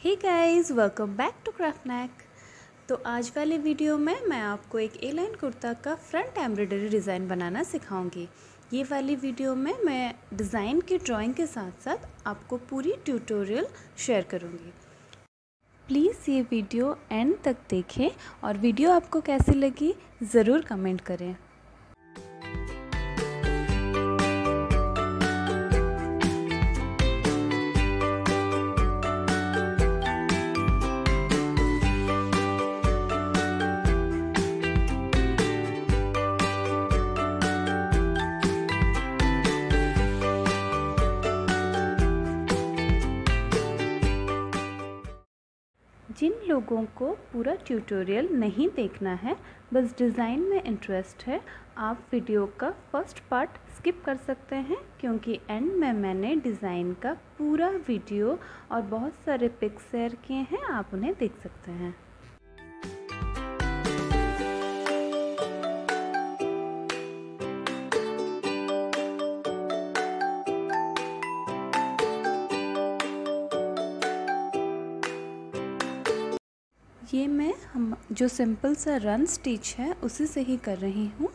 Hey guys welcome back to craft knack तो आज वाले वीडियो में मैं आपको एक ए लाइन कुर्ता का फ्रंट एम्ब्रॉयडरी डिज़ाइन बनाना सिखाऊँगी। ये वाली वीडियो में मैं डिज़ाइन की ड्राइंग के साथ साथ आपको पूरी ट्यूटोरियल शेयर करूँगी। प्लीज़ ये वीडियो एंड तक देखें और वीडियो आपको कैसी लगी, ज़रूर कमेंट करें। जिन लोगों को पूरा ट्यूटोरियल नहीं देखना है, बस डिज़ाइन में इंटरेस्ट है, आप वीडियो का फ़र्स्ट पार्ट स्किप कर सकते हैं, क्योंकि एंड में मैंने डिज़ाइन का पूरा वीडियो और बहुत सारे पिक्स शेयर किए हैं, आप उन्हें देख सकते हैं। ये मैं हम जो सिंपल सा रन स्टिच है, उसी से ही कर रही हूँ।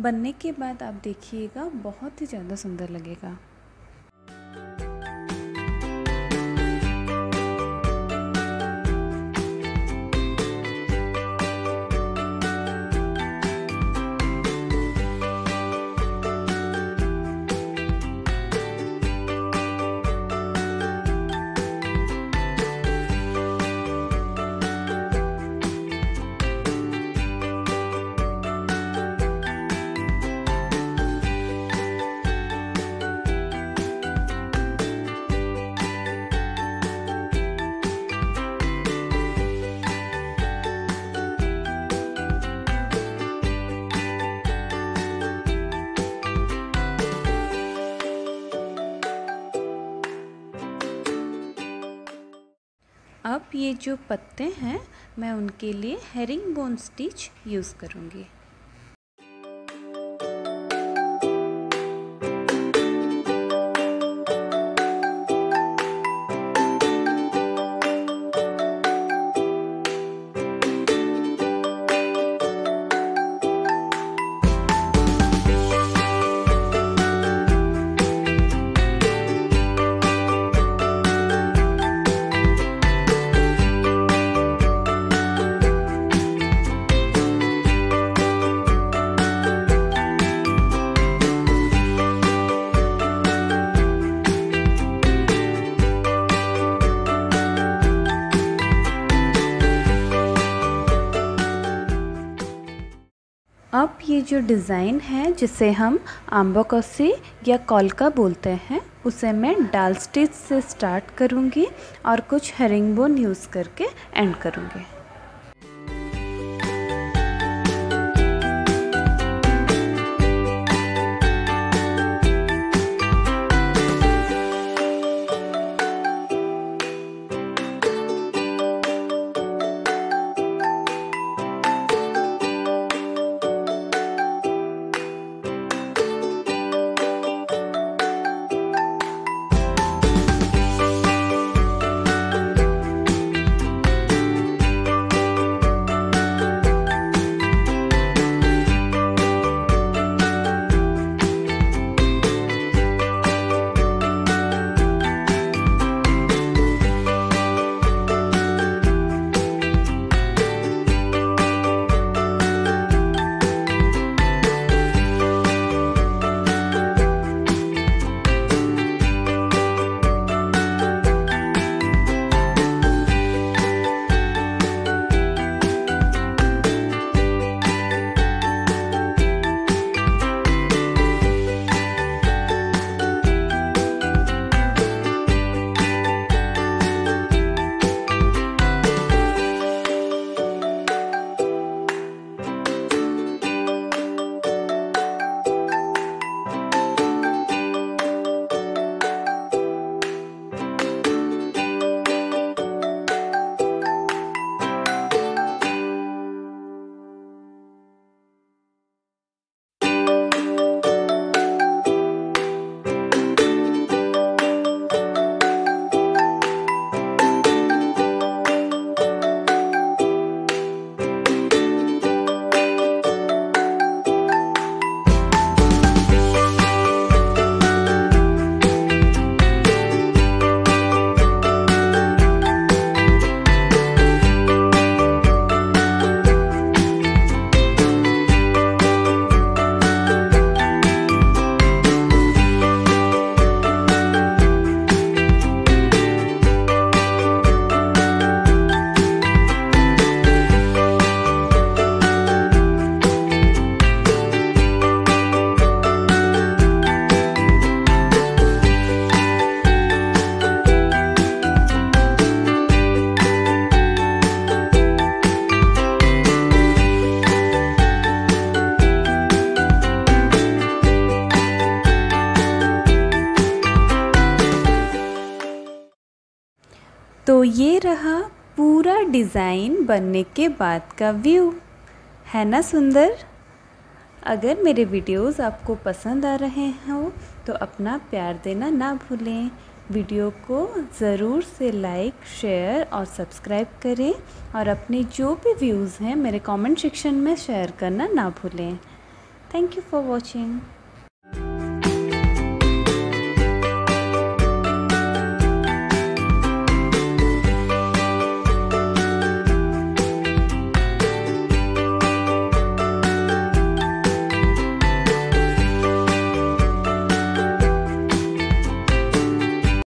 बनने के बाद आप देखिएगा, बहुत ही ज़्यादा सुंदर लगेगा। अब ये जो पत्ते हैं मैं उनके लिए हेरिंग बोन स्टिच यूज़ करूँगी। ये जो डिज़ाइन है, जिसे हम आम्बोकसी या कॉलका बोलते हैं, उसे मैं डाल स्टिच से स्टार्ट करूँगी और कुछ हरिंग बोन यूज़ करके एंड करूँगी। तो ये रहा पूरा डिज़ाइन बनने के बाद का व्यू। है ना, सुंदर? अगर मेरे वीडियोस आपको पसंद आ रहे हो तो अपना प्यार देना ना भूलें। वीडियो को ज़रूर से लाइक, शेयर और सब्सक्राइब करें और अपने जो भी व्यूज़ हैं मेरे कमेंट सेक्शन में शेयर करना ना भूलें। Thank you for watching.